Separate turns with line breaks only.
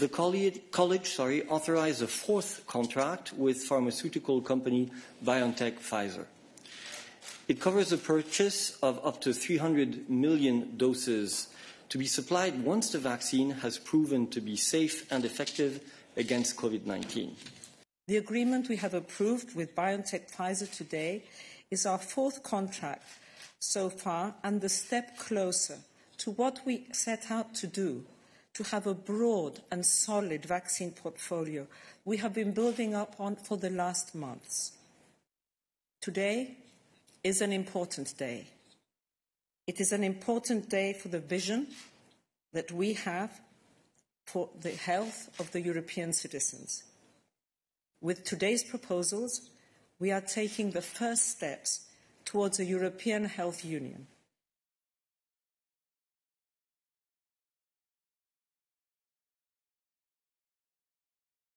the college sorry, authorized a fourth contract with pharmaceutical company BioNTech Pfizer. It covers the purchase of up to 300 million doses to be supplied once the vaccine has proven to be safe and effective against COVID 19.
The agreement we have approved with BioNTech Pfizer today is our fourth contract so far and the step closer to what we set out to do to have a broad and solid vaccine portfolio we have been building up on for the last months. Today is an important day. It is an important day for the vision that we have for the health of the European citizens. With today's proposals, we are taking the first steps towards a European health union.